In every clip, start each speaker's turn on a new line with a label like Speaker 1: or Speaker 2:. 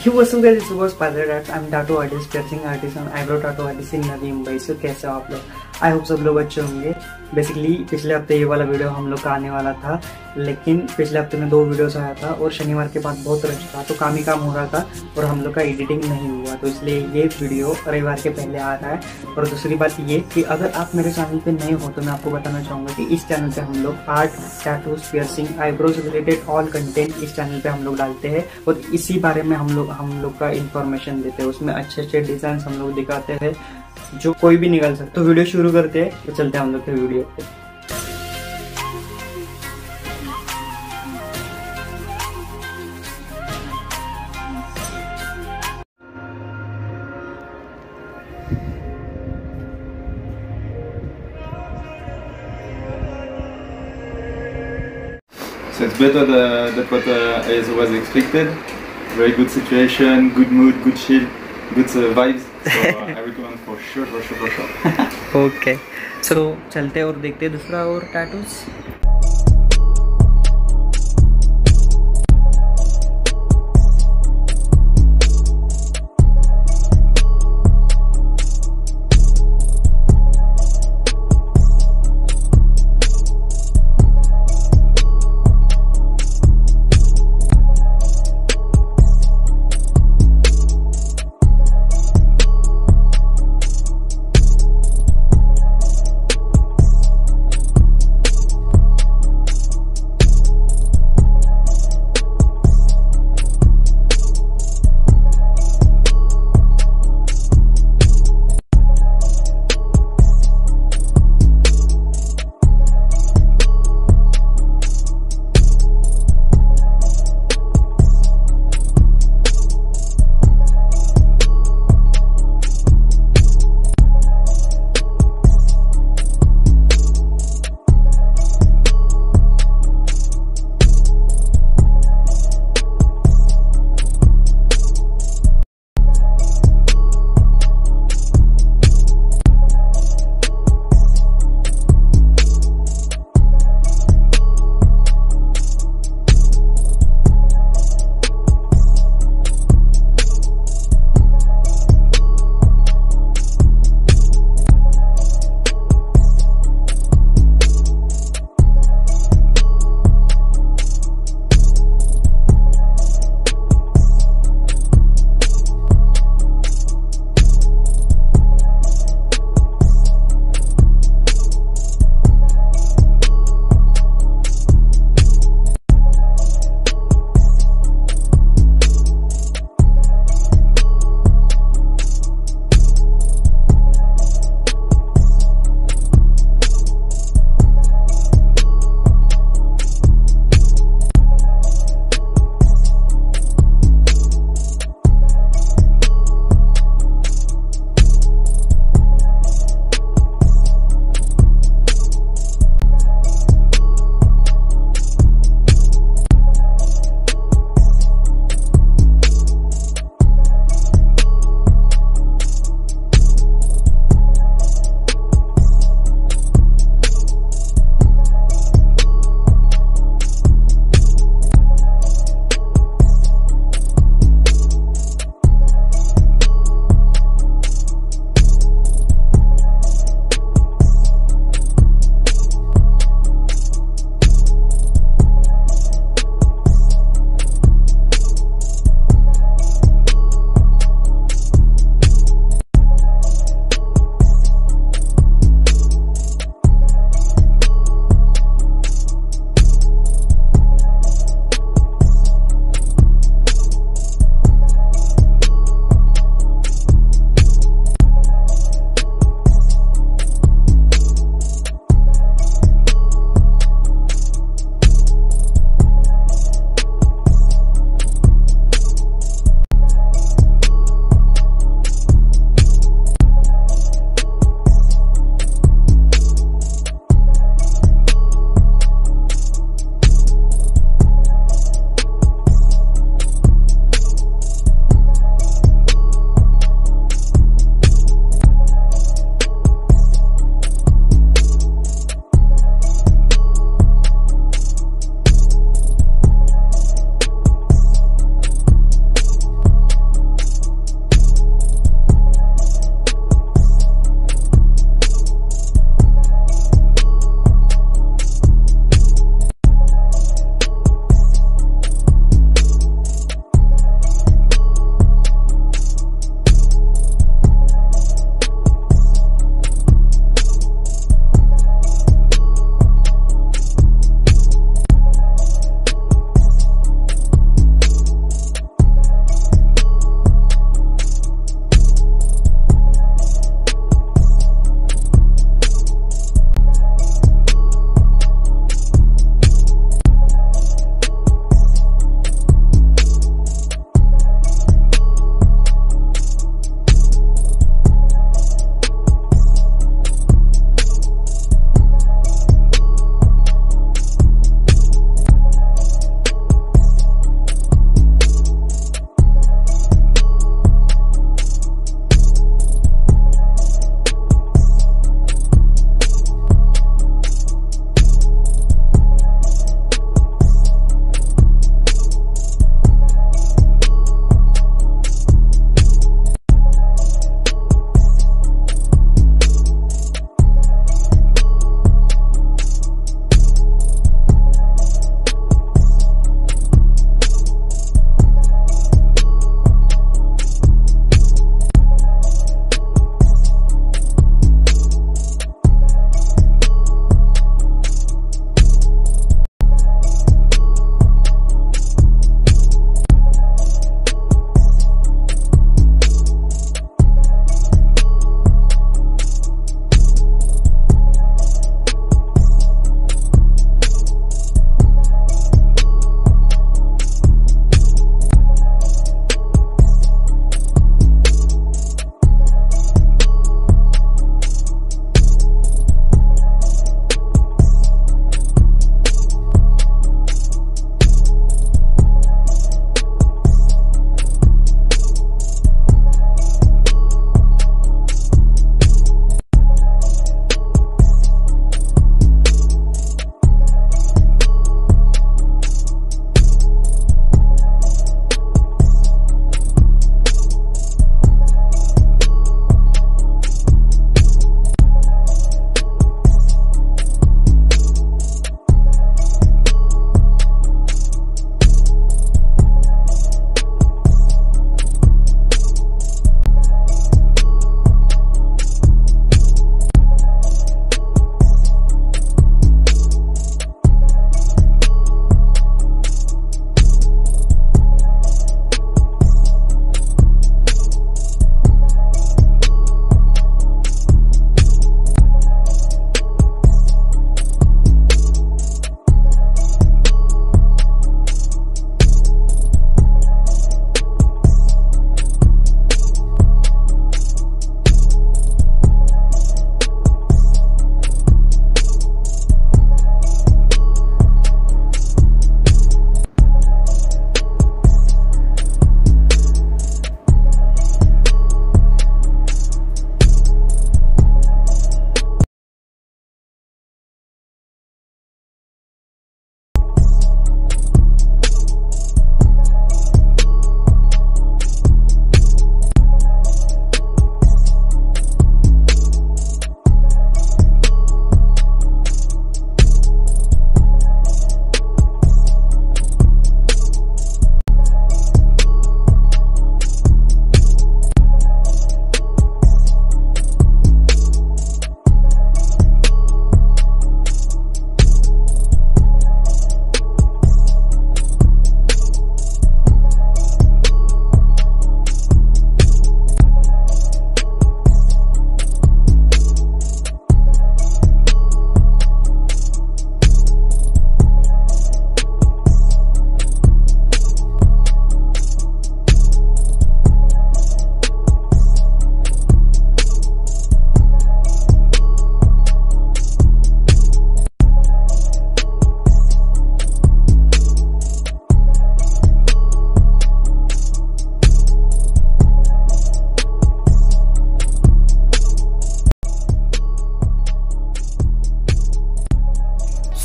Speaker 1: He was so guys, it was Pilot I'm tattoo artist, piercing artist and eyebrow tattoo artist in Navi Mumbai. So कैसे हो आप लोग I hope सब लोग अच्छे होंगे। बेसिकली पिछले हफ़्ते ये वाला वीडियो हम लोग का आने वाला था, लेकिन पिछले हफ़्ते में दो वीडियोस आया था और शनिवार के बाद बहुत रश था तो काम ही काम हो रहा था और हम लोग का एडिटिंग नहीं हुआ तो इसलिए ये वीडियो रविवार के पहले आ रहा है। और दूसरी बात ये कि अगर आप मेरे चैनल पे नए हो तो मैं आपको बताना चाहूँगा कि इस चैनल पे हम लोग art tattoos piercing eyebrows related all content इस चैनल पे हम लोग डालते हैं और इसी बारे में हम लोग हम लोग का इन्फॉर्मेशन देते हैं। उसमें अच्छे अच्छे डिज़ाइन हम लोग दिखाते हैं। जो कोई भी निकल सकता तो वीडियो शुरू करते हैं तो चलते हैं हम लोग के वीडियो पे
Speaker 2: it's better the, than what uh, as was expected. Very good situation, good mood, good chill, good uh, vibes. So uh, I recommend for sure, for sure, for sure.
Speaker 1: okay. So चलते और देखते दूसरा और tattoos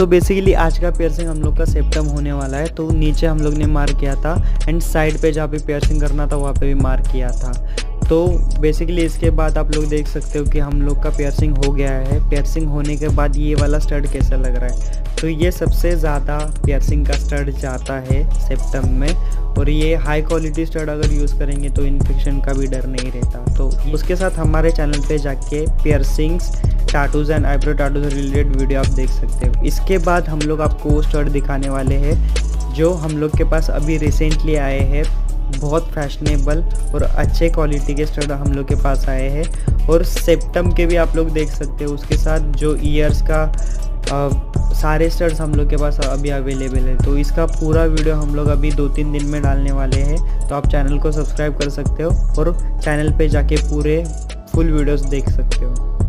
Speaker 1: so basically आज का piercing हम लोग का सेप्टम होने वाला है तो नीचे हम लोग ने मार किया था एंड साइड पे जहाँ पे पेयरसिंग करना था, वहाँ पे भी मार किया था। तो बेसिकली इसके बाद आप लोग देख सकते हो कि हम लोग का पेयरसिंग हो गया है। पेयरसिंग होने के बाद ये वाला स्टड कैसा लग रहा है? तो ये सबसे ज़्यादा पेयरसिंग का स्टड जाता है सेप्टम में और ये हाई क्वालिटी स्टड अगर यूज़ करेंगे तो इन्फेक्शन का भी डर नहीं रहता। तो उसके साथ हमारे चैनल पे जाके piercings tattoos and eyebrow tattoos related video आप देख सकते हो। इसके बाद हम लोग आपको वो स्टड दिखाने वाले हैं जो हम लोग के पास अभी रिसेंटली आए हैं। बहुत फैशनेबल और अच्छे क्वालिटी के स्टड हम लोग के पास आए हैं। और सेप्टम के भी आप लोग देख सकते हो उसके साथ जो ईयर्स का आ, सारे स्टड्स हम लोग के पास अभी अवेलेबल है। तो इसका पूरा वीडियो हम लोग अभी दो तीन दिन में डालने वाले हैं। तो आप चैनल को सब्सक्राइब कर सकते हो और चैनल पे जाके पूरे फुल वीडियोस देख सकते हो।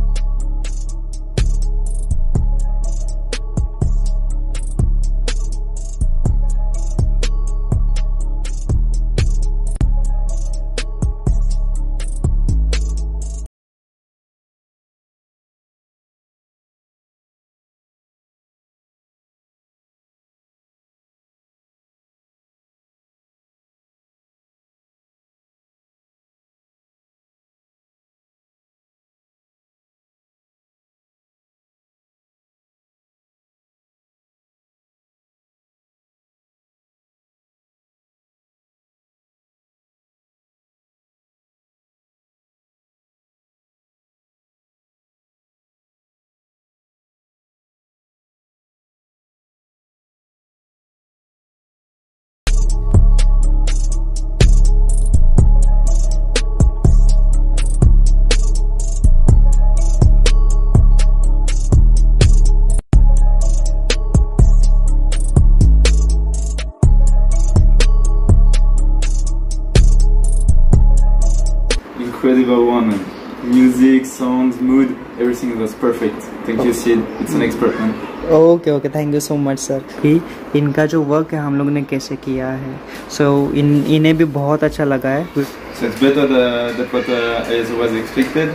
Speaker 2: incredible one. Music, sounds, mood, everything was perfect. Thank you, Sid. It's an expert man.
Speaker 1: Okay okay thank you so much sir कि इनका जो वर्क है हम लोग ने कैसे किया है सो so, इन इन्हें भी बहुत अच्छा लगा है
Speaker 2: So it's better than, than what uh, as was expected.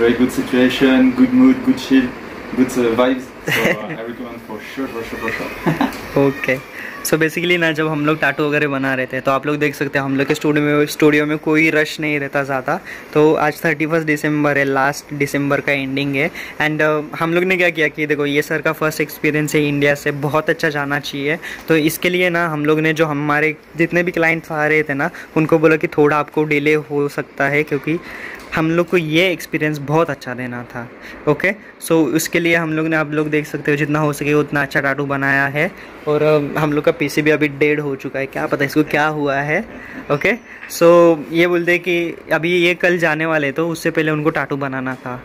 Speaker 2: Very good situation, good mood, good chill, good uh, vibes. So uh, I recommend for sure, for sure, for sure.
Speaker 1: Okay So basically ना जब हम लोग टाटू वगैरह बना रहे थे तो आप लोग देख सकते हैं हम लोग के स्टूडियो में स्टूडियो में कोई रश नहीं रहता ज़्यादा। तो आज थर्टी फ़र्स्ट दिसंबर है लास्ट दिसंबर का एंडिंग है। एंड uh, हम लोग ने क्या किया कि देखो ये सर का फ़र्स्ट एक्सपीरियंस है इंडिया से बहुत अच्छा जाना चाहिए। तो इसके लिए ना हम लोग ने जो हमारे जितने भी क्लाइंट्स आ रहे थे ना उनको बोला कि थोड़ा आपको डिले हो सकता है क्योंकि हम लोग को ये एक्सपीरियंस बहुत अच्छा देना था ओके सो उसके लिए हम लोग ने, आप लोग देख सकते हो जितना हो सके उतना अच्छा टाटू बनाया है और हम लोग का पीसी भी अभी डेढ़ हो चुका है। क्या पता इसको क्या हुआ है ओके सो ये बोलते कि अभी ये कल जाने वाले तो उससे पहले उनको टाटू बनाना था।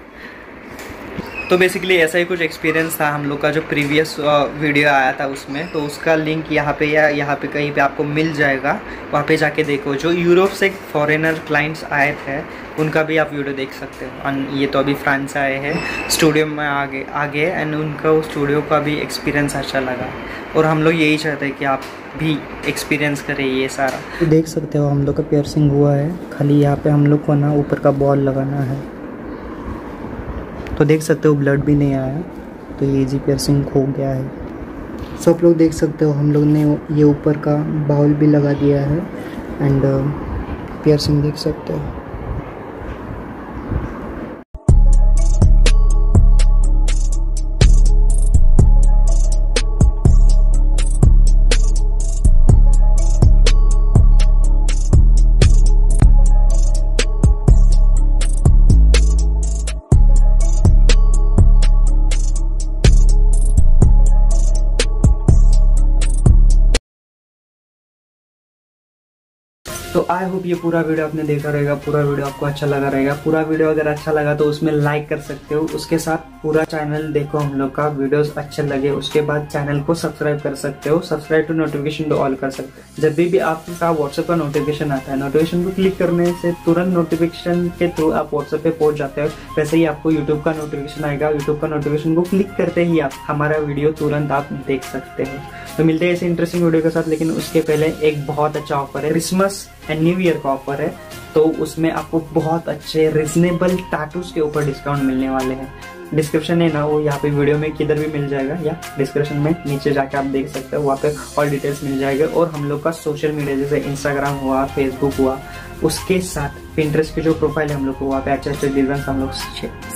Speaker 1: तो बेसिकली ऐसा ही कुछ एक्सपीरियंस था हम लोग का जो प्रीवियस वीडियो आया था उसमें। तो उसका लिंक यहाँ पे या यहाँ पे कहीं पे आपको मिल जाएगा। वहाँ पे जाके देखो। जो यूरोप से फॉरेनर क्लाइंट्स आए थे, उनका भी आप वीडियो देख सकते हो। ये तो अभी फ्रांस आए हैं। स्टूडियो में आगे आगे एंड उनका उस स्टूडियो का भी एक्सपीरियंस अच्छा लगा। और हम लोग यही चाहते हैं कि आप भी एक्सपीरियंस करें ये सारा। देख सकते हो, हम लोग का पियर्सिंग हुआ है। खाली यहाँ पे हम लोग को ना ऊपर का बॉल लगाना है। तो देख सकते हो ब्लड भी नहीं आया। तो ये जी पियर्सिंग खो गया है। सो आप लोग देख सकते हो, हम लोग ने ये ऊपर का बाउल भी लगा दिया है। एंड पियर्सिंग देख सकते हो। आई होप ये पूरा वीडियो आपने देखा रहेगा पूरा वीडियो आपको अच्छा लगा रहेगा। पूरा वीडियो अगर अच्छा लगा तो उसमें लाइक कर सकते हो। उसके साथ पूरा चैनल देखो हम लोग का वीडियोस अच्छे लगे उसके बाद चैनल को सब्सक्राइब कर सकते हो। Subscribe to notification to all कर सकते हो। जब भी, भी आपका व्हाट्सएप का नोटिफिकेशन आता है नोटिफिकेशन को क्लिक करने से तुरंत नोटिफिकेशन के थ्रू आप व्हाट्सएप पे पहुँच जाते हो। वैसे ही आपको यूट्यूब का नोटिफिकेशन आएगा। यूट्यूब का नोटिफिकेशन को क्लिक करते ही आप हमारा वीडियो तुरंत आप देख सकते हो। तो मिलते हैं ऐसे इंटरेस्टिंग वीडियो के साथ लेकिन उसके पहले एक बहुत अच्छा ऑफ़र है। क्रिसमस एंड न्यू ईयर का ऑफ़र है तो उसमें आपको बहुत अच्छे रिजनेबल टाटूज के ऊपर डिस्काउंट मिलने वाले हैं। डिस्क्रिप्शन है ना, वो यहाँ पे वीडियो में किधर भी मिल जाएगा, या डिस्क्रिप्शन में नीचे जाके आप देख सकते हो, वहाँ पे ऑल डिटेल्स मिल जाएँगे। और हम लोग का सोशल मीडिया जैसे इंस्टाग्राम हुआ फेसबुक हुआ, उसके साथ पिंट्रेस्ट की जो प्रोफ़ाइल है, हम लोग को वहाँ पे अच्छे अच्छे डिज़ाइन हम लोग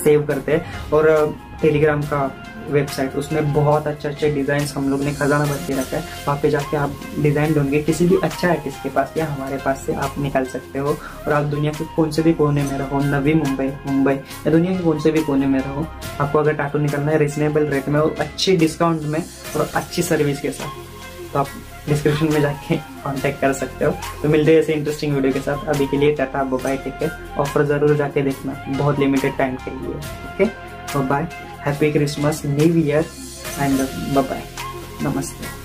Speaker 1: सेव करते हैं। और टेलीग्राम का वेबसाइट, उसमें बहुत अच्छे अच्छे डिज़ाइन हम लोग ने खजाना भर के रखा है। वहाँ पे जाके आप डिज़ाइन ढूंढेंगे किसी भी अच्छा आर्टिस्ट के पास, या हमारे पास से आप निकाल सकते हो। और आप दुनिया के कौन से भी कोने में रहो, नवी मुंबई मुंबई, या दुनिया के कौन से भी कोने में रहो, आपको अगर टाटू निकलना है, रिजनेबल रेट में और अच्छे डिस्काउंट में और अच्छी सर्विस के साथ तो आप डिस्क्रिप्शन में जाके कांटेक्ट कर सकते हो। तो मिलते हैं ऐसे इंटरेस्टिंग वीडियो के साथ। अभी के लिए टाटा बाय टेक है ऑफ़र ज़रूर जाके देखना, बहुत लिमिटेड टाइम के लिए okay bye Happy Christmas, New Year, and bye bye. Namaste.